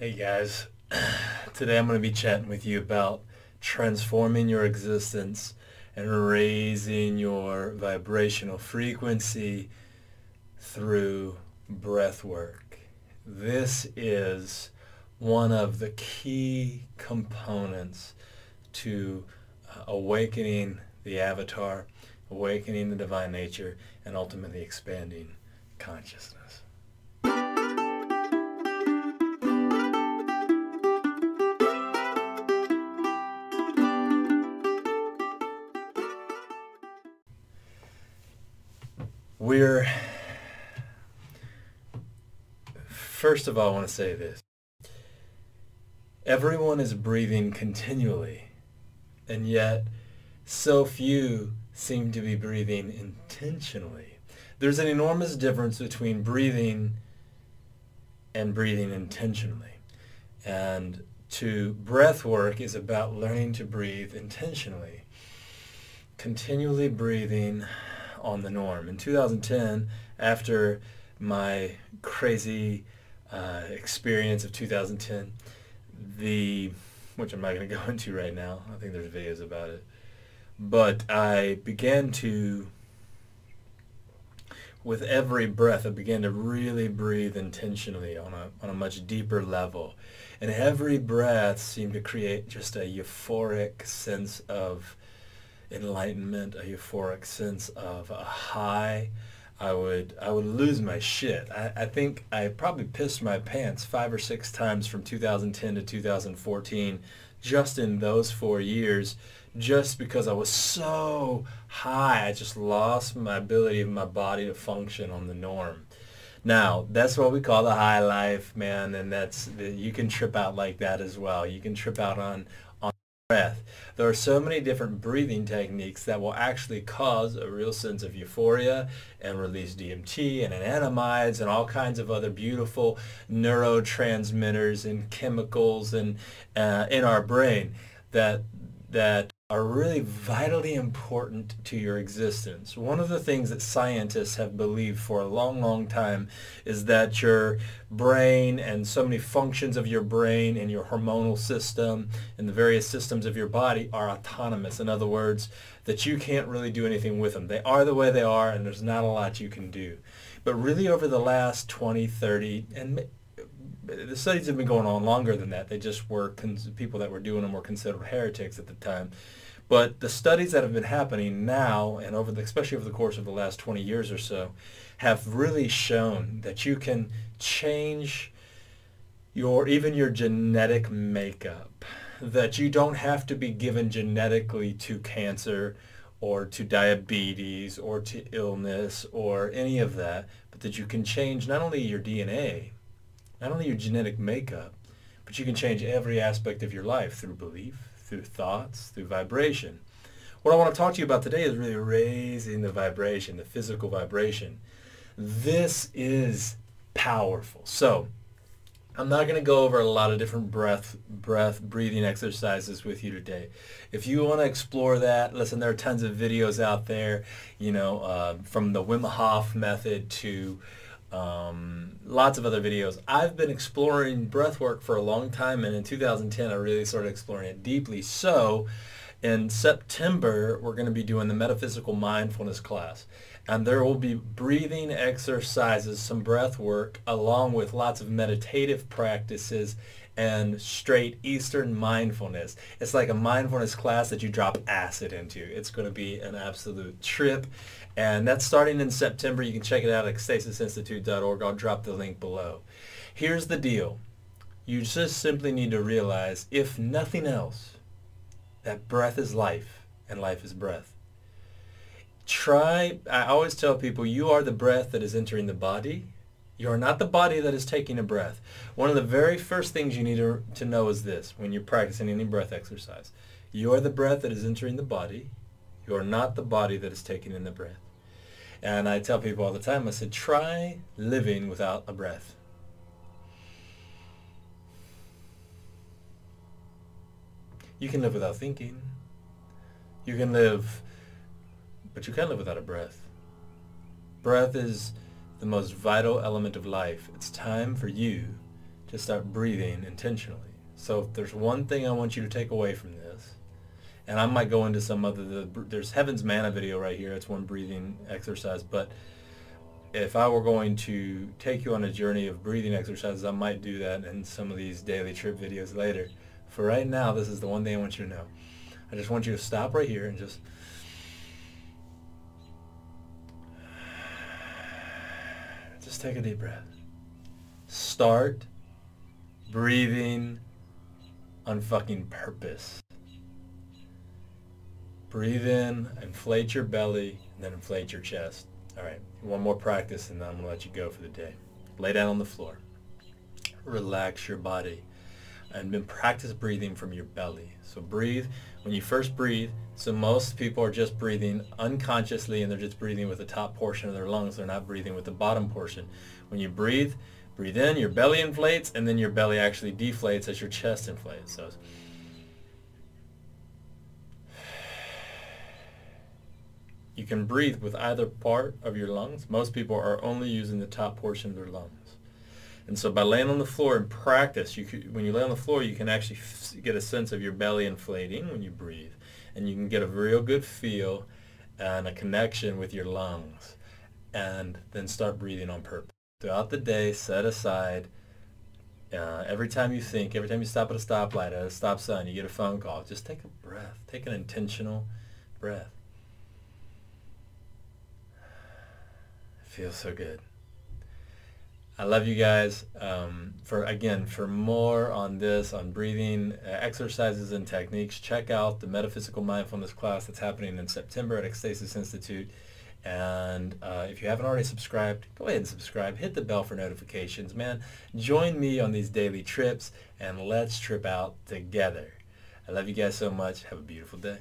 Hey guys, today I'm going to be chatting with you about transforming your existence and raising your vibrational frequency through breath work. This is one of the key components to uh, awakening the avatar, awakening the divine nature, and ultimately expanding consciousness. We're, first of all, I want to say this. Everyone is breathing continually, and yet so few seem to be breathing intentionally. There's an enormous difference between breathing and breathing intentionally. And to breath work is about learning to breathe intentionally. Continually breathing on the norm. In 2010, after my crazy uh, experience of 2010, the which I'm not going to go into right now. I think there's videos about it. But I began to, with every breath, I began to really breathe intentionally on a, on a much deeper level. And every breath seemed to create just a euphoric sense of enlightenment, a euphoric sense of a high. I would I would lose my shit. I, I think I probably pissed my pants five or six times from 2010 to 2014 just in those four years just because I was so high. I just lost my ability of my body to function on the norm. Now, that's what we call the high life, man, and that's you can trip out like that as well. You can trip out on breath. There are so many different breathing techniques that will actually cause a real sense of euphoria and release DMT and anandamides and all kinds of other beautiful neurotransmitters and chemicals and uh, in our brain that that are really vitally important to your existence. One of the things that scientists have believed for a long, long time is that your brain and so many functions of your brain and your hormonal system and the various systems of your body are autonomous. In other words, that you can't really do anything with them. They are the way they are and there's not a lot you can do. But really over the last 20, 30, and the studies have been going on longer than that. They just were people that were doing them were considered heretics at the time. But the studies that have been happening now, and over the, especially over the course of the last 20 years or so, have really shown that you can change your even your genetic makeup. That you don't have to be given genetically to cancer or to diabetes or to illness or any of that, but that you can change not only your DNA, not only your genetic makeup, but you can change every aspect of your life through belief, through thoughts, through vibration. What I want to talk to you about today is really raising the vibration, the physical vibration. This is powerful. So I'm not going to go over a lot of different breath, breath, breathing exercises with you today. If you want to explore that, listen, there are tons of videos out there, you know, uh, from the Wim Hof method to um, lots of other videos. I've been exploring breath work for a long time, and in 2010, I really started exploring it deeply. So in September, we're going to be doing the metaphysical mindfulness class. And there will be breathing exercises, some breath work, along with lots of meditative practices and straight Eastern mindfulness. It's like a mindfulness class that you drop acid into. It's going to be an absolute trip. And that's starting in September. You can check it out at ekstasisinstitute.org. I'll drop the link below. Here's the deal. You just simply need to realize, if nothing else, that breath is life and life is breath. Try, I always tell people, you are the breath that is entering the body you are not the body that is taking a breath. One of the very first things you need to, to know is this when you're practicing any breath exercise. You are the breath that is entering the body. You are not the body that is taking in the breath. And I tell people all the time, I said, try living without a breath. You can live without thinking. You can live, but you can't live without a breath. Breath is the most vital element of life. It's time for you to start breathing intentionally. So if there's one thing I want you to take away from this, and I might go into some other, the, there's Heaven's Manna video right here. It's one breathing exercise, but if I were going to take you on a journey of breathing exercises, I might do that in some of these daily trip videos later. For right now, this is the one thing I want you to know. I just want you to stop right here and just just take a deep breath. Start breathing on fucking purpose. Breathe in, inflate your belly, and then inflate your chest. All right, one more practice and then I'm going to let you go for the day. Lay down on the floor. Relax your body and then practice breathing from your belly. So breathe. When you first breathe, so most people are just breathing unconsciously and they're just breathing with the top portion of their lungs. They're not breathing with the bottom portion. When you breathe, breathe in, your belly inflates, and then your belly actually deflates as your chest inflates. So you can breathe with either part of your lungs. Most people are only using the top portion of their lungs. And so by laying on the floor and practice, you could, when you lay on the floor, you can actually get a sense of your belly inflating when you breathe. And you can get a real good feel and a connection with your lungs. And then start breathing on purpose. Throughout the day, set aside uh, every time you think, every time you stop at a stoplight, at a stop sign, you get a phone call, just take a breath. Take an intentional breath. It feels so good. I love you guys. Um, for again, for more on this, on breathing uh, exercises and techniques, check out the metaphysical mindfulness class that's happening in September at Ekstasis Institute. And uh, if you haven't already subscribed, go ahead and subscribe. Hit the bell for notifications, man. Join me on these daily trips, and let's trip out together. I love you guys so much. Have a beautiful day.